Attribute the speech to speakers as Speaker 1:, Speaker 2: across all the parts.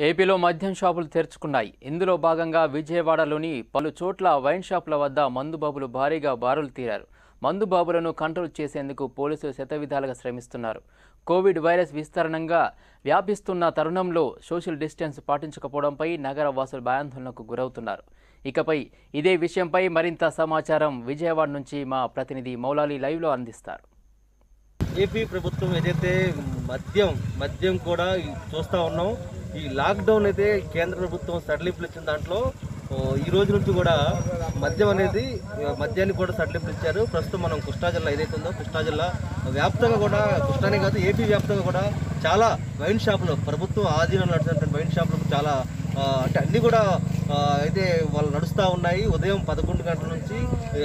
Speaker 1: ఏపీలో మద్యం షాపులు తెరుచుకున్నాయి. ఇందులో భాగంగా విజయవాడలోని పలు చోట్ల వైన్ షాపుల వద్ద మందుబాబులు భారీగా బారులు తీరారు. మందుబాబులను కంట్రోల్ చేసేందుకు పోలీసులు శతవిధాలుగా శ్రమిస్తున్నారు. కోవిడ్ వైరస్ విస్తరణంగా వ్యాపిస్తున్న తరుణంలో సోషల్ డిస్టెన్స్ పాటించకపోవడంపై నగర వాసులు భయాందోళనకు గురవుతున్నారు. ఇకపై ఇదే విషయంపై మరింత సమాచారం విజయవాడ నుంచి మా ప్రతినిధి మౌలాలి లైవ్లో అందిస్తారు.
Speaker 2: ఏపీ ప్రభుత్వం ఏదైతే మద్యం మద్యం కూడా చూస్తూ ఉన్నాం ఈ లాక్డౌన్ అయితే కేంద్ర ప్రభుత్వం సడలింపులు ఇచ్చిన దాంట్లో ఈ రోజు నుంచి కూడా మద్యం అనేది మద్యాన్ని కూడా సడలింపులు ఇచ్చారు ప్రస్తుతం మనం కృష్ణా జిల్లా ఏదైతే ఉందో కృష్ణా జిల్లా వ్యాప్తంగా కూడా కృష్ణానే కాదు ఏపీ వ్యాప్తంగా కూడా చాలా వైన్ షాపులు ప్రభుత్వం ఆధీనంలో నడిచినటువంటి వైన్ షాపులకు చాలా అంటే అన్నీ కూడా అయితే వాళ్ళు నడుస్తూ ఉన్నాయి. ఉదయం పదకొండు గంటల నుంచి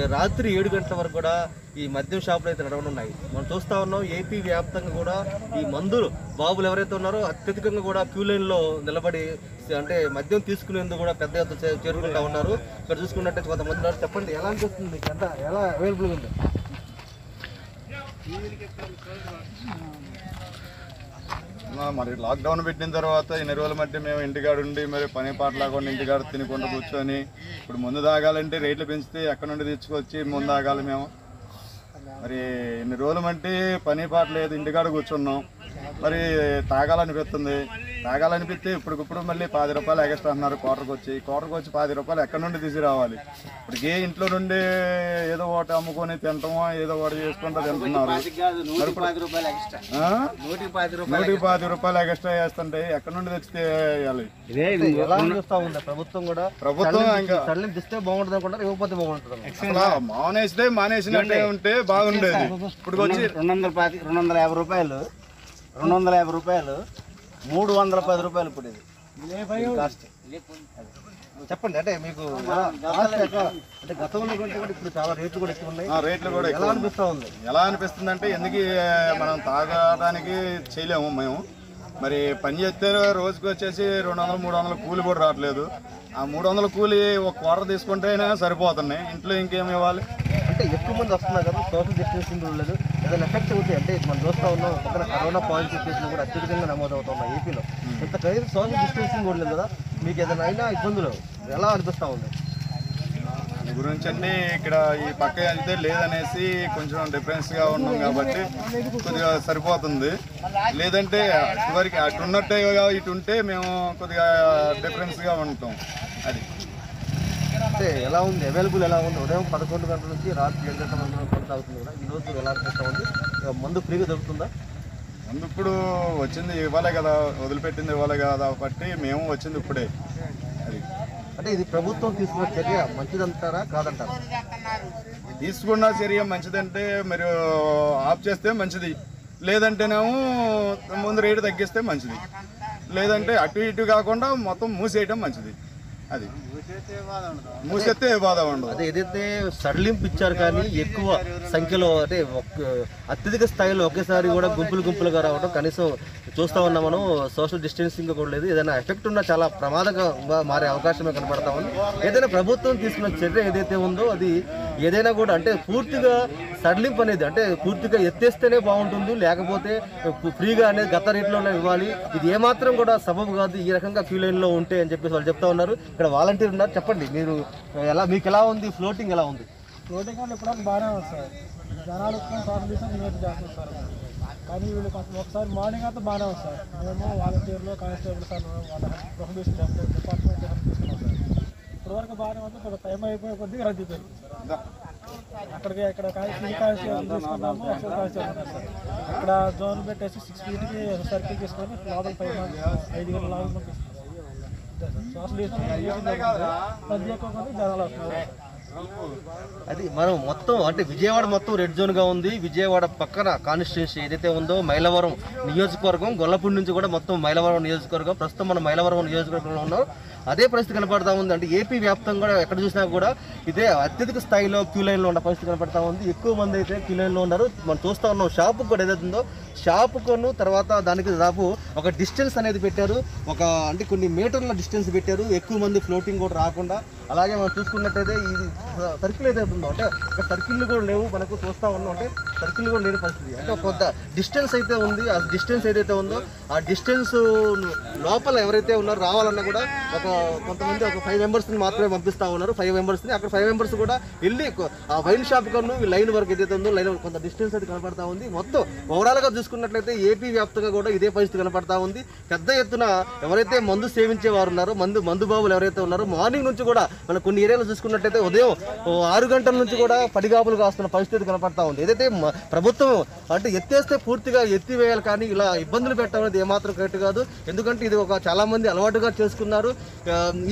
Speaker 2: రాత్రి ఏడు గంటల వరకు కూడా ఈ మద్యం షాపులు అయితే నడవనున్నాయి. మనం చూస్తూ ఉన్నాం ఏపీ వ్యాప్తంగా కూడా ఈ మందులు బాబులు ఎవరైతే ఉన్నారో అత్యధికంగా కూడా క్యూ లైన్లో నిలబడి అంటే మద్యం తీసుకునేందుకు కూడా పెద్ద ఎత్తున చే- చేరుకుంటా ఉన్నారు. ఇక్కడ చూసుకున్నట్టే కొంతమంది ఉన్నారు. చెప్పండి ఎలా అనిపిస్తుంది? ఎంత ఎలా అవైలబుల్గా ఉంది?
Speaker 3: మరి లాక్డౌన్ పెట్టిన తర్వాత ఇన్ని రోజుల మధ్య మేము ఇంటికాడ ఉండి మరి పని పాట లేకుండా ఇంటికాడ తినకుండా కూర్చొని ఇప్పుడు ముందు తాగాలంటే రేట్లు పెంచితే ఎక్కడ నుండి తెచ్చుకొచ్చి ముందు తాగాలి మేము. మరి ఇన్ని రోజులు మట్టి పని పాట లేదు ఇంటికాడ కూర్చున్నాం. మరి తాగాలనిపిస్తుంది. తాగాలనిపిస్తే ఇప్పటికిప్పుడు మళ్ళీ పది రూపాయలు ఎక్స్ట్రా అంటున్నారు క్వార్టర్కి వచ్చి. క్వార్టర్కి వచ్చి పది రూపాయలు ఎక్కడి నుండి తీసుకురావాలి? ఇప్పుడు ఏ ఇంట్లో నుండి ఏదో ఒకటి అమ్ముకొని తింటామో ఏదో ఒకటి చేసుకుంటూ తింటున్నారు? నూటికి పాతి రూపాయలు ఎక్స్ట్రా వేస్తుంటే ఎక్కడి నుండి తెచ్చితే వేయాలి
Speaker 2: ఎలా అనిపిస్తా ఉంది ప్రభుత్వం కూడా
Speaker 3: ప్రభుత్వం ఇంకా
Speaker 2: ఇస్తే బాగుంటుంది అనుకుంటారు ఇవ్వకపోతే బాగుంటుంది
Speaker 3: మానేస్తే మానేసినట్టే ఉంటే బాగుండేది. ఇప్పుడు వచ్చి
Speaker 4: రెండు వందల రెండు వందల యాభై రూపాయలు రెండు వందల యాభై రూపాయలు మూడు వందల పది రూపాయలు ఇప్పుడు ఇది. కాస్ట్
Speaker 2: చెప్పండి అంటే మీకు? అంటే గతంలో కంటే కూడా ఇప్పుడు చాలా రేట్లు కూడా ఎక్కువ ఉన్నాయి.
Speaker 3: ఆ, రేట్లు కూడా
Speaker 2: ఎలా. అనిపిస్తా ఉంది?
Speaker 3: ఎలా అనిపిస్తుంది అంటే ఎందుకు మనం తాగడానికి చేయలేము మేము. మరి పని చేస్తే రోజుకి వచ్చేసి రెండు వందలు మూడు వందల కూలి కూడా రావట్లేదు. ఆ మూడు వందల కూలి ఒక కూర తీసుకుంటేనే సరిపోతున్నాయి. ఇంట్లో ఇంకేం ఇవ్వాలి?
Speaker 2: ఎక్కువ మంది వస్తున్నారు కదా సోషల్ డిస్టెన్సింగ్ లేదు. ఏదైనా ఎఫెక్ట్ అవుతాయి అంటే మనం చూస్తా ఉన్నాం. పక్కన కరోనా పాజిటివ్ కేసులు కూడా అత్యధికంగా నమోదవుతున్నాయి ఏపీలో. ఇంత ఖరీదు సోషల్ డిస్టెన్సింగ్ కూడా లేదు కదా. మీకు ఏదైనా అయినా ఇబ్బందులు ఎలా అనిపిస్తా ఉంది?
Speaker 3: గురించి అన్ని ఇక్కడ ఈ పక్క వెళ్తే లేదనేసి కొంచెం డిఫరెన్స్గా ఉన్నాం కాబట్టి కొద్దిగా సరిపోతుంది. లేదంటే అటువరకు అటు ఉన్నట్టే ఇటు ఉంటే మేము కొద్దిగా డిఫరెన్స్గా ఉంటాం. అది.
Speaker 2: అంటే ఎలా ఉంది? అవైలబుల్ ఎలా ఉంది? ఉదయం పదకొండు గంటల నుంచి రాత్రి ఏడు గంటల వరకు కొనసాగుతుంది కదా? ఈ రోజు ఎలా అనిపిస్తా ఉంది మందు ఫ్రీగా దొరుకుతుందా?
Speaker 3: ముందు ఇప్పుడు వచ్చింది ఇవ్వాలే కదా వదిలిపెట్టింది ఇవ్వాలే కదా బట్టి మేము వచ్చింది ఇప్పుడే.
Speaker 2: అంటే ఇది ప్రభుత్వం తీసుకున్న చర్య మంచిదంటారా కాదంటారా?
Speaker 3: తీసుకున్న చర్య మంచిదంటే మీరు ఆఫ్ చేస్తే మంచిది. లేదంటేనేమో ముందు రేటు తగ్గిస్తే మంచిది. లేదంటే అటు ఇటు కాకుండా మొత్తం మూసేయటం మంచిది. అది. మూసేస్తే ఏ బాధ ఉండదు.
Speaker 2: అదే ఏదైతే సడలింపు ఇచ్చారు కానీ ఎక్కువ సంఖ్యలో అంటే ఒక్క- అత్యధిక స్థాయిలో ఒకేసారి కూడా గుంపులు గుంపులుగా రావడం కనీసం చూస్తా ఉన్నాం మనం సోషల్ డిస్టెన్సింగ్ కూడా లేదు. ఏదైనా ఎఫెక్ట్ ఉన్నా చాలా ప్రమాదంగా మారే అవకాశమే కనబడతా ఉంది. ఏదైనా ప్రభుత్వం తీసుకున్న చర్య ఏదైతే ఉందో అది ఏదైనా కూడా అంటే పూర్తిగా సడలింపు అనేది అంటే పూర్తిగా ఎత్తేస్తేనే బాగుంటుంది లేకపోతే ఫ్రీగా అనేది గత రేట్లోనే ఇవ్వాలి. ఇది ఏమాత్రం కూడా సబబు కాదు ఈ రకంగా క్యూ లైన్లో ఉంటే అని చెప్పేసి వాళ్ళు చెప్తా ఉన్నారు. ఇక్కడ వాలంటీర్ ఉన్నారు. చెప్పండి మీరు ఎలా మీకు ఎలా ఉంది ఫ్లోటింగ్ ఎలా ఉంది?
Speaker 5: ఫ్లోటింగ్ అంటే ఇప్పుడు బాగానే ఉంది సార్. జనాలు సార్. కానీ వీళ్ళు కొంచెం ఒకసారి మార్నింగ్ అంతా బాగానే ఉంది సార్. మేము వాలంటీర్లు కానిస్టేబుల్ సార్ వాళ్ళ ప్రొఫెషన్ డిపార్ట్మెంట్ తీసుకున్నాం సార్. బాగానే ఉంది ఇప్పుడు టైం అయిపోయి కొద్దిగా రద్దీ పెరుగుతుంది సార్. అక్కడికి ఇక్కడ తీసుకున్నాము. ఇక్కడ జోన్ పెట్టేసి సిక్స్ ఫీట్కి సర్కిల్ తీసుకొని లోపల పై ఐదు గంటల లోపల జనాలు
Speaker 2: అది మనం మొత్తం అంటే విజయవాడ మొత్తం రెడ్ జోన్గా ఉంది. విజయవాడ పక్కన కాన్స్టిట్యున్సీ ఏదైతే ఉందో మైలవరం నియోజకవర్గం గొల్లపూడి నుంచి కూడా మొత్తం మైలవరం నియోజకవర్గం ప్రస్తుతం మనం మైలవరం నియోజకవర్గంలో ఉన్నాం అదే పరిస్థితి కనపడతా ఉంది అంటే ఏపీ వ్యాప్తంగా కూడా ఎక్కడ చూసినా కూడా ఇదే అత్యధిక స్థాయిలో క్యూ లైన్లో ఉన్న పరిస్థితి కనపడతా ఉంది. ఎక్కువ మంది అయితే క్యూ లైన్లో ఉన్నారు. మనం చూస్తా ఉన్నాం షాపు కూడా ఏదైతే ఉందో షాపుకును తర్వాత దానికి దాదాపు ఒక డిస్టెన్స్ అనేది పెట్టారు. ఒక అంటే కొన్ని మీటర్ల డిస్టెన్స్ పెట్టారు. ఎక్కువ మంది ఫ్లోటింగ్ కూడా రాకుండా. అలాగే మనం చూసుకున్నట్టయితే ఇది సర్కిల్ ఏదైతుందో ఉందో అంటే ఒక సర్కిల్ కూడా లేవు. మనకు చూస్తా ఉన్నాం. అంటే సర్కిల్ కూడా లేని పరిస్థితి. అంటే ఒక కొంత డిస్టెన్స్ అయితే ఉంది ఆ డిస్టెన్స్ ఏదైతే ఉందో ఆ డిస్టెన్స్ లోపల ఎవరైతే ఉన్నారో రావాలన్నా కూడా ఒక కొంతమంది ఒక ఫైవ్ మెంబర్స్ని మాత్రమే పంపిస్తా ఉన్నారు. ఫైవ్ మెంబర్స్ని అక్కడ ఫైవ్ మెంబర్స్ కూడా వెళ్ళి ఆ వైన్ షాప్ కన్నా లైన్ వరకు ఏదైతే ఉందో లైన్ కొంత డిస్టెన్స్ అయితే కనపడతా ఉంది. మొత్తం ఓవరాల్గా చూసుకున్నట్లయితే ఏపీ వ్యాప్తంగా కూడా ఇదే పరిస్థితి కనపడతా ఉంది. పెద్ద ఎత్తున ఎవరైతే మందు సేవించే వారు ఉన్నారో మందు మందు బాబులు ఎవరైతే ఉన్నారో మార్నింగ్ నుంచి కూడా మన కొన్ని ఏరియాలో చూసుకున్నట్లయితే ఉదయం ఆరు గంటల నుంచి కూడా పడిగాపులు కాస్తున్న పరిస్థితి కనపడతా ఉంది. ఏదైతే ప్రభుత్వం అంటే ఎత్తేస్తే పూర్తిగా ఎత్తివేయాలి కానీ ఇలా ఇబ్బందులు పెట్టడం అనేది ఏమాత్రం కరెక్ట్ కాదు. ఎందుకంటే ఇది ఒక చాలామంది అలవాటుగా చేసుకున్నారు.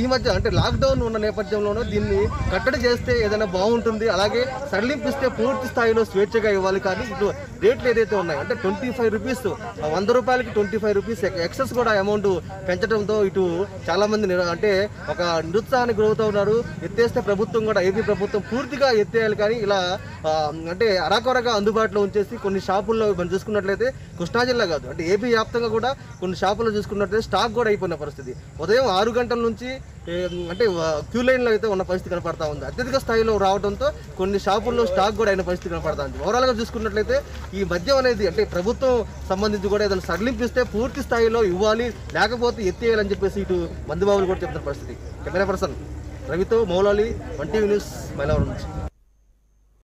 Speaker 2: ఈ మధ్య అంటే లాక్డౌన్ ఉన్న నేపథ్యంలోనూ దీన్ని కట్టడి చేస్తే ఏదైనా బాగుంటుంది. అలాగే సడలింపిస్తే పూర్తి స్థాయిలో స్వేచ్ఛగా ఇవ్వాలి కానీ ఇటు రేట్లు ఏదైతే ఉన్నాయి అంటే ట్వంటీ ఫైవ్ రూపీస్ వంద రూపాయలకి ట్వంటీ ఫైవ్ రూపీస్ ఎక్సెస్ కూడా అమౌంట్ పెంచడంతో ఇటు చాలామంది అంటే ఒక నిరుత్సాహానికి గురవుతూ ఉన్నారు. ఎత్తేస్తే ప్రభుత్వం కూడా ఏపీ ప్రభుత్వం పూర్తిగా ఎత్తేయాలి కానీ ఇలా అంటే అరాకొరగా అందుబాటులో ఉంచేసి కొన్ని షాపుల్లో మనం చూసుకున్నట్లయితే కృష్ణా జిల్లా కాదు అంటే ఏపీ వ్యాప్తంగా కూడా కొన్ని షాపుల్లో చూసుకున్నట్లయితే స్టాక్ కూడా అయిపోయిన పరిస్థితి. ఉదయం ఆరు గంటల నుంచి అంటే క్యూ లైన్లో అయితే ఉన్న పరిస్థితి కనపడతా ఉంది. అత్యధిక స్థాయిలో రావడంతో కొన్ని షాపుల్లో స్టాక్ కూడా అయిన పరిస్థితి కనపడతా ఉంది. ఓవరాల్గా చూసుకున్నట్లయితే ఈ మద్యం అనేది అంటే ప్రభుత్వం సంబంధించి కూడా ఏదైనా సడలింపిస్తే పూర్తి స్థాయిలో ఇవ్వాలి లేకపోతే ఎత్తేయాలని చెప్పేసి ఇటు మందుబాబులు కూడా చెప్తున్న పరిస్థితి. కెమెరా పర్సన్ రవితో Moulali one TV news Mylavaram నుంచి.